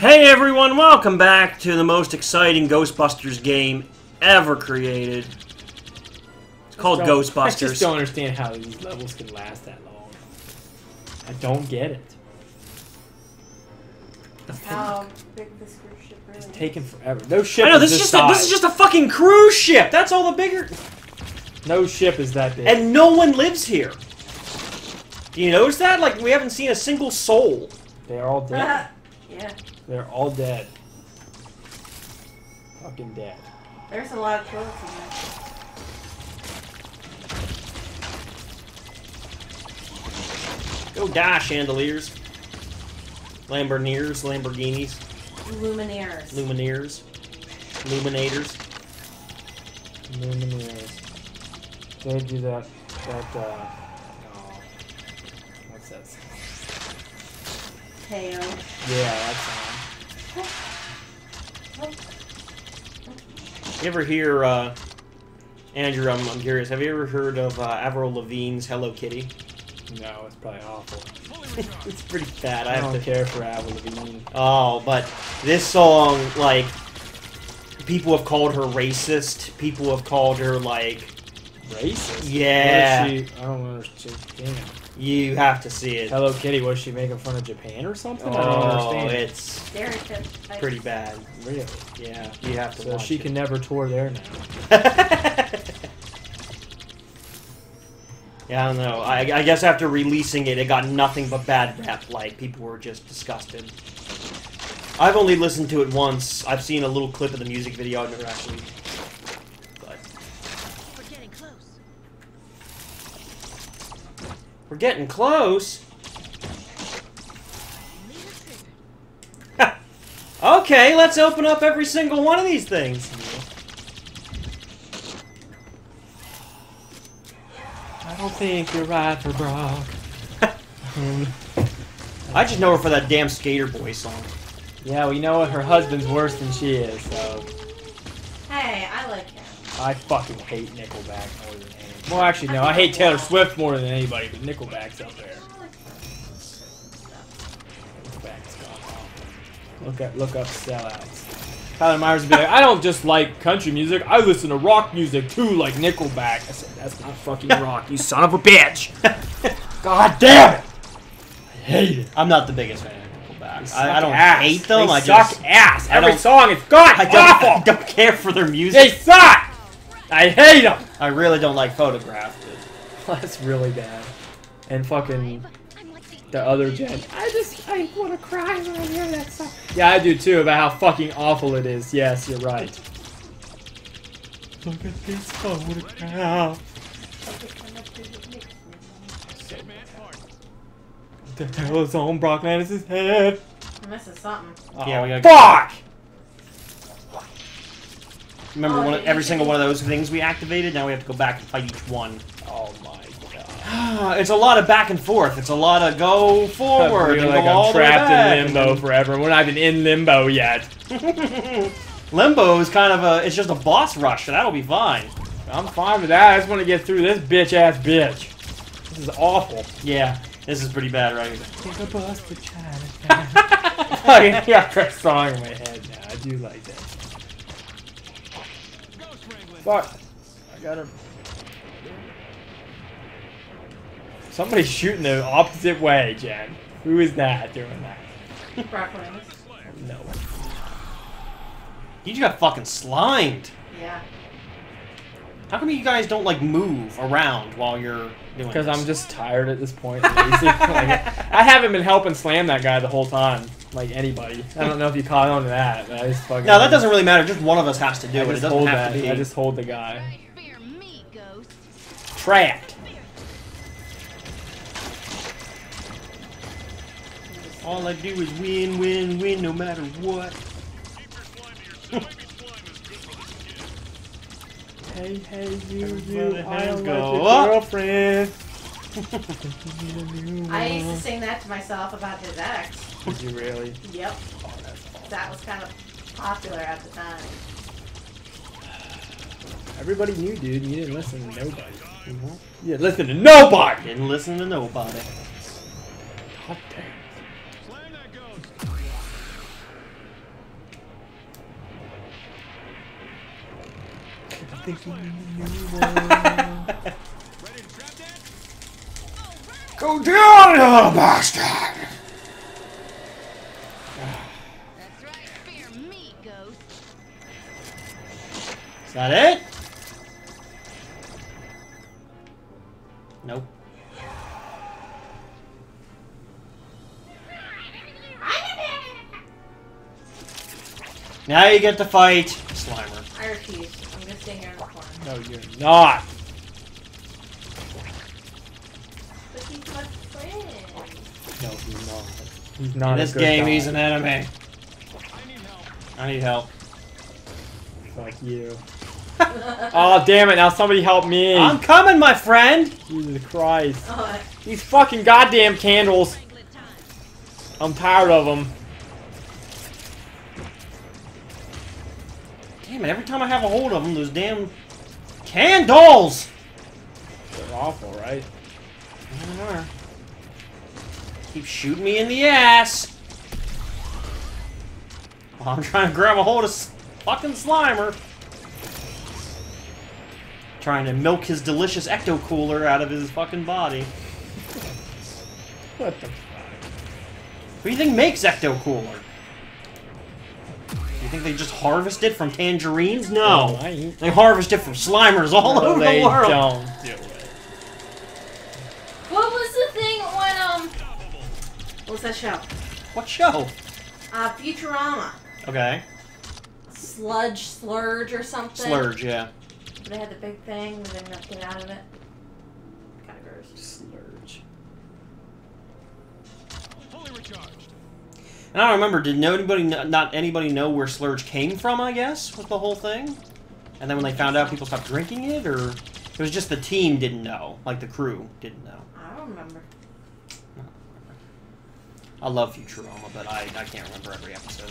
Hey everyone, welcome back to the most exciting Ghostbusters game ever created. It's called Don't- I Ghostbusters. just don't understand how these levels can last that long. I don't get it. How big this cruise ship really It's is. taking forever. No ship. I know is this is this just a, this is just a fucking cruise ship. That's all the bigger, no ship is that big. and no one lives here. Do you notice that? Like we haven't seen a single soul. They're all dead. yeah, They're all dead. Fucking dead. there's a lot of kills in there. Go die, chandeliers, Lamborghinis, Lamborghinis, Lumineers. Lumineers, Luminators. Lumineers. They do that. That. uh... Teo. Yeah, that song. You ever hear, uh, Andrew? I'm, I'm curious. Have you ever heard of uh, Avril Lavigne's "Hello Kitty"? No, it's probably awful. it's pretty bad. I I have don't to. care for Avril Lavigne. Oh, but this song, like, people have called her racist. People have called her like. Racist? Yeah. What is she? I don't understand. Damn. You have to see it. Hello Kitty, was she making fun of Japan or something? I don't Oh, understand. it's Stereotype. pretty bad. Really? Yeah, you have to So watch she it. can never tour there now. yeah, I don't know. I, I guess after releasing it, it got nothing but bad rap. Like people were just disgusted. I've only listened to it once. I've seen a little clip of the music video. I've never actually. We're getting close. Okay, let's open up every single one of these things. I don't think you're right for Brock. I just know her for that damn Skater Boy song. yeah, we know what her husband's worse than she is, so Hey, I like him. I fucking hate Nickelback more than anything. Well, actually, no, I hate Taylor Swift more than anybody, but Nickelback's up there. Nickelback's gone. Look at look up sellouts. Tyler Myers would be like, I don't just like country music. I listen to rock music too, like Nickelback. I said, that's not fucking rock, you son of a bitch. God damn it! I hate it. I'm not the biggest fan of Nickelback. I, I don't ass. hate them. They I suck just ass. Every song is god I don't, I don't care for their music. They suck. I hate them. I really don't like Photographed. That's really bad. And fucking But I'm like the the other gen. I just I want to cry when I hear that song. Yeah, I do too. About how fucking awful it is. Yes, you're right. Look at this photograph. What the hell is on Brock Landis' head? I'm missing something. Yeah, we gotta- Fuck! Remember Oh, one, did you every single one of those things we activated? Now we have to go back and fight each one. Oh my god. it's a lot of back and forth. It's a lot of go I forward feel and like go I'm the way trapped back. in limbo forever. We're not even in limbo yet. Limbo is kind of a, it's just a boss rush, so that'll be fine. I'm fine with that. I just want to get through this bitch ass bitch. This is awful. Yeah, this is pretty bad right here. Take a bus to Chinatown. I got that song in my head now. I do like that. Fuck. I got her. Somebody's shooting the opposite way, Jen. Who is that doing that? Brock Landis. No. You just got fucking slimed. Yeah. How come you guys don't like move around while you're doing Because? I'm just tired at this point. Like, I haven't been helping slam that guy the whole time. Like anybody. I don't know if you caught on to that. But I just fucking. No, that doesn't really matter. Just one of us has to do I it. It just doesn't hold have that. to be I just hold the guy. fear me, ghost. trapped. All I do is win, win, win, no matter what. Hey, hey, you, you, the I hell go? your girlfriend. I used to sing that to myself about his ex. Did you really? Yep. That was kind of popular at the time. Everybody knew, dude. You didn't listen to nobody. Mm-hmm. You didn't listen to nobody! Didn't listen to nobody. God damn. Go down, little bastard! That it? Nope. Now you get to fight Slimer. I refuse. I'm gonna stay here in the corner. No, you're not. But he's my friend. No, he's not. He's not In a this good game, guy. he's an enemy. I need help. Fuck you. Oh, damn it. Now somebody help me. I'm coming, my friend! Jesus Christ. Oh, These fucking goddamn candles. I'm tired of them. Damn it, every time I have a hold of them, those damn candles! They're awful, right? I don't. Keep shooting me in the ass! While I'm trying to grab a hold of fucking Slimer. Trying to milk his delicious ecto cooler out of his fucking body. What the fuck? Who do you think makes ecto cooler? You think they just harvest it from tangerines? No. I. They harvest it from Slimers all No, over the world. don't do it. What was the thing when um? What was that show? What show? Uh, Futurama. Okay. Sludge, slurge, or something. Slurge, yeah. They had the big thing, and then they get out of it. Kind of gross. Slurge. Fully recharged. And I don't remember, did nobody, not anybody know where Slurge came from, I guess, with the whole thing? And then when they found out, people stopped drinking it, or it was just the team didn't know, like the crew didn't know. I don't remember. I love Futurama, but I, I can't remember every episode.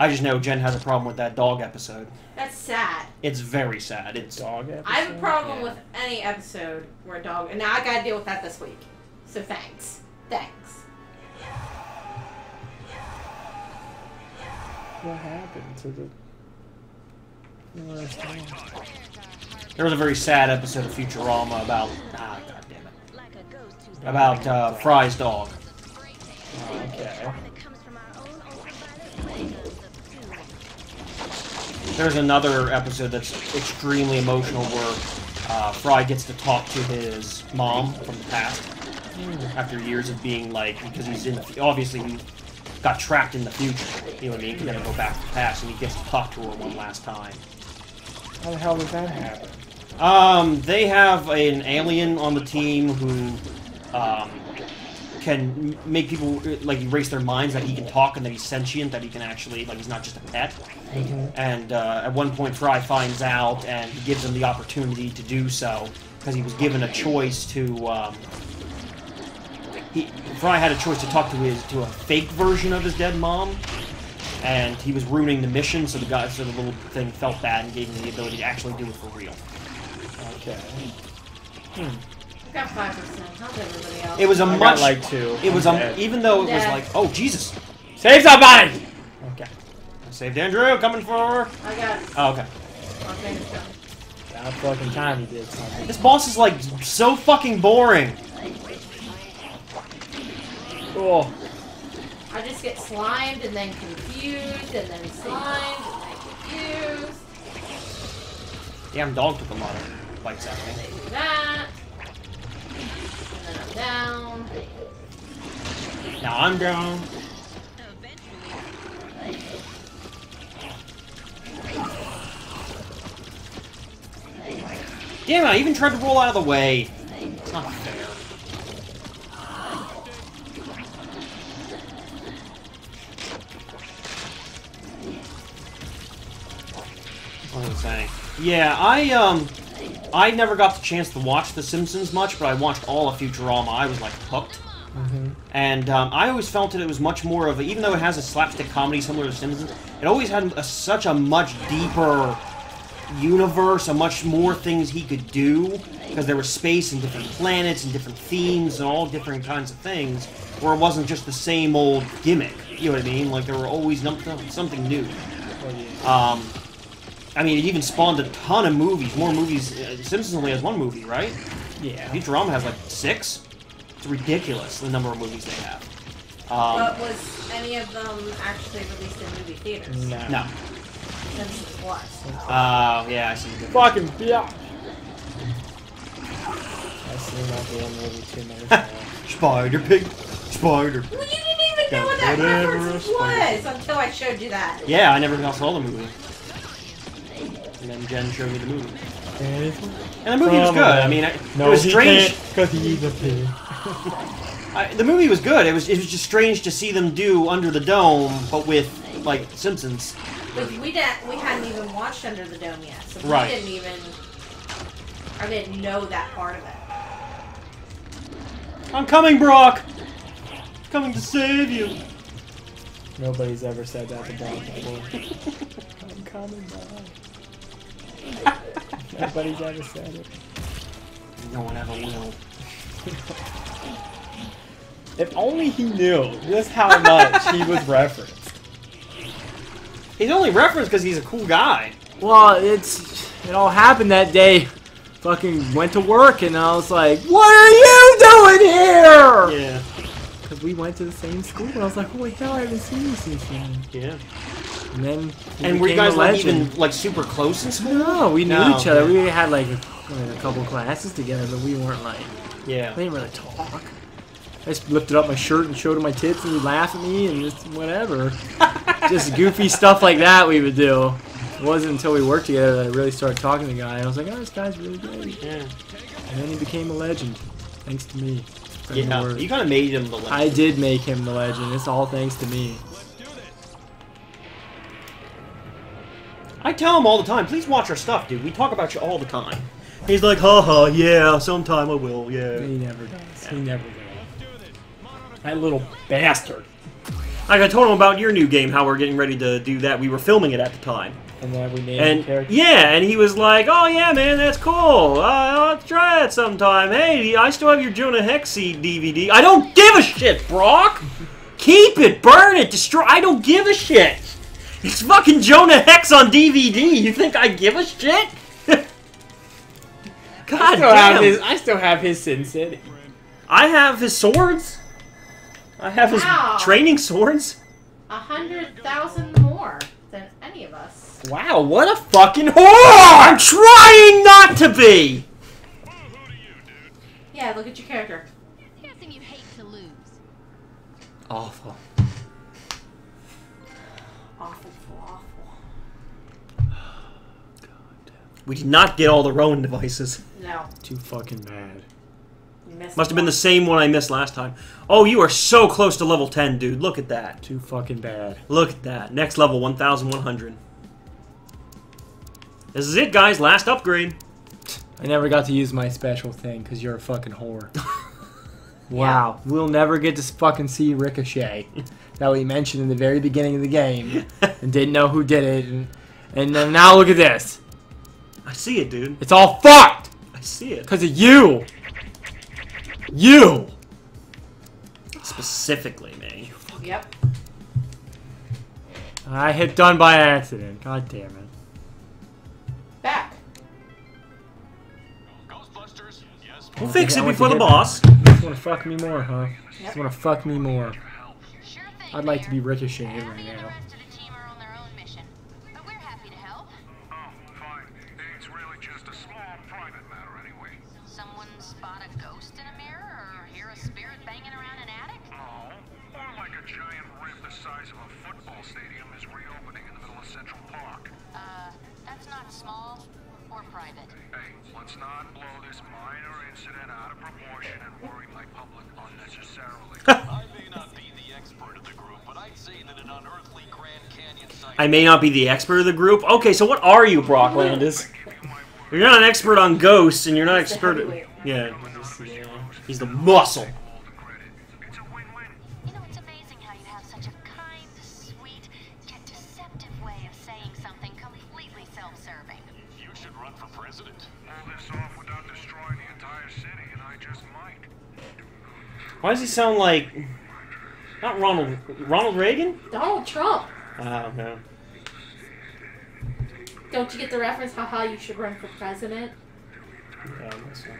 I just know Jen has a problem with that dog episode. That's sad. It's very sad. It's Dog episode? I have a problem Yeah. with any episode where a dog. And now I gotta deal with that this week. So thanks. Thanks. What happened to the... the last one? there was a very sad episode of Futurama about ah god damn it Like a ghost who's about uh, Fry's dog. There's another episode that's extremely emotional where uh, Fry gets to talk to his mom from the past after years of being like because he's in the obviously he got trapped in the future. You know what I mean? He got to go back to the past, and he gets to talk to her one last time. How the hell did that happen? Um, they have an alien on the team who um, can make people uh, like erase their minds that he can talk and that he's sentient, that he can actually like he's not just a pet. And uh, at one point, Fry finds out, and he gives him the opportunity to do so because he was given a choice to. Um, he Fry had a choice to talk to his to a fake version of his dead mom, and he was ruining the mission. So the guy, so the little thing felt bad and gave him the ability to actually do it for real. Okay. I got 5%. How's everybody else? It was a I much got like two. It was I'm um, even though it was Dead. like, oh Jesus, Save somebody! Okay. I saved Andrew, coming for. I got. Oh, okay. My finger's done. About fucking time he did something. This boss is like so fucking boring. Cool. I just get slimed and then confused and then slimed and then confused. Damn dog took a lot of bites out of me. Do that. And then I'm down. Now I'm down. Damn! I even tried to roll out of the way. It's not fair. What was I saying? Yeah, I um, I never got the chance to watch The Simpsons much, but I watched all of Futurama. I was like hooked. And um, I always felt that it was much more of a, even though it has a slapstick comedy similar to Simpsons, it always had a, such a much deeper universe, a much more things he could do, because there was space and different planets and different themes and all different kinds of things, where it wasn't just the same old gimmick. You know what I mean? Like there were always num- something new. You- Um, I mean, it even spawned a ton of movies. More movies. Uh, Simpsons only has one movie, right? Yeah. Futurama has like six. It's ridiculous the number of movies they have. Um, But was any of them actually released in movie theaters? No. no. Simpsons was. Oh, yeah, I see. Fucking bitch. I've seen that damn movie too many times. Spider Pig. Spider. Well, you didn't even know what that Whatever, reference was until I showed you that. Yeah, I never saw the movie. And then Jen showed me the movie. And the movie was good. I mean, I, no, it was strange. because he's a pig. I, the movie was good. It was it was just strange to see them do Under the Dome, but with like Simpsons. But we didn't. We hadn't even watched Under the Dome yet, so we Right. didn't even. I didn't know that part of it. I'm coming, Brock. Coming to save you. Nobody's ever said that to Brock before. I'm coming back. Nobody's ever said it. No one ever will. If only he knew just how much he was referenced. He's only referenced because he's a cool guy. Well, it's it all happened that day. Fucking went to work and I was like, "What are you doing here?" Yeah. Because we went to the same school. And I was like, "Holy hell, I haven't seen you since then." Yeah. And then he And were you guys like even like super close in school? No, we knew No, each other. We had like a, like a couple classes together, but we weren't like Yeah. we didn't really talk. I just lifted up my shirt and showed him my tits, and he'd laugh at me and just whatever. just goofy stuff like that we would do. It wasn't until we worked together that I really started talking to the guy. I was like, oh, this guy's really great. Yeah. And then he became a legend, thanks to me. Yeah. You kind of made him the legend. I did make him the legend. It's all thanks to me. I tell him all the time, please watch our stuff, dude. We talk about you all the time. He's like, haha, yeah, sometime I will, yeah. He never does. He never does. That little bastard. Like I told him about your new game, how we're getting ready to do that. We were filming it at the time. And then we named the And character. yeah, and he was like, "Oh yeah, man, that's cool. Uh, I'll try it sometime. Hey, I still have your Jonah Hexy DVD. I don't give a shit, Brock. Keep it, burn it, destroy. I don't give a shit. It's fucking Jonah Hex on DVD. You think I give a shit? I God still, have damn. his, I still have his Sin City. I have his swords. I have his training swords. A hundred thousand more than any of us. Wow, what a fucking whore! I'm trying not to be. Yeah, look at your character. Guessing you hate to lose. Awful. Awful, We did not get all the Rowan devices. No, Too fucking bad. missed. Must have been the same one I missed last time. Oh, you are so close to level 10, dude. Look at that. Too fucking bad. Look at that. Next level, 1,100. This is it, guys. Last upgrade. I never got to use my special thing because you're a fucking whore. wow, we'll never get to fucking see Ricochet that we mentioned in the very beginning of the game and didn't know who did it. And, and then now look at this. I see it, dude. It's all fucked I see it. because of you. You. Specifically, man. Yep. I hit done by accident. God damn it. Back. We'll fix it before the get- boss. Just want to fuck me more, huh? Just want to fuck me more. I'd like to be Mayor. Ricochet right now. Rest of the team are on their own mission, but we're happy to help. Fine. It's really just a small private matter anyway. Someone spot a ghost in a mirror or hear a spirit banging around an attic? No, more like a giant rib the size of a football stadium is reopening in the middle of Central Park. Uh, that's not small or private. Hey, let's not blow this minor incident out of proportion and worry my public unnecessarily. I may not be the expert of the group, but I'd say that an unearthly Grand Canyon site. I may not be the expert of the group. Okay, so what are you, Brock Landis? You're not an expert on ghosts, and you're not He's the expert. heavyweight. Yeah, he's the muscle. All the credit. It's a win-win. You know, it's amazing how you have such a kind, sweet, yet deceptive way of saying something completely self-serving. You should run for president. Pull this off without destroying the entire city, and I just might. Why does he sound like not Ronald Ronald Reagan? Donald Trump. Oh no. Don't you get the reference? Haha, you should run for president. Yeah, I guess so.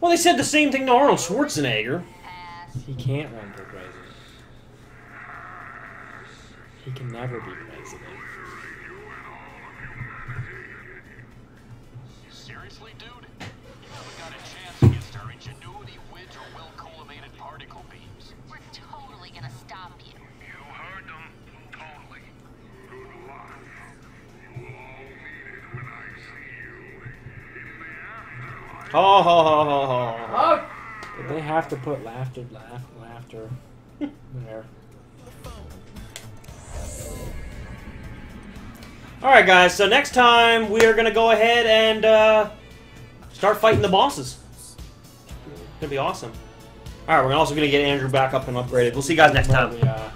Well, they said the same thing to Arnold Schwarzenegger. He can't run for president. He can never be president. Seriously, dude? The afterlife. Ho ho ho ho ho. Oh, Did they have to put laughter, laugh, laughter there? All right, guys. So next time we are gonna go ahead and uh, start fighting the bosses. It's gonna be awesome. All right, we're also gonna get Andrew back up and upgraded. We'll see you guys next time. Yeah.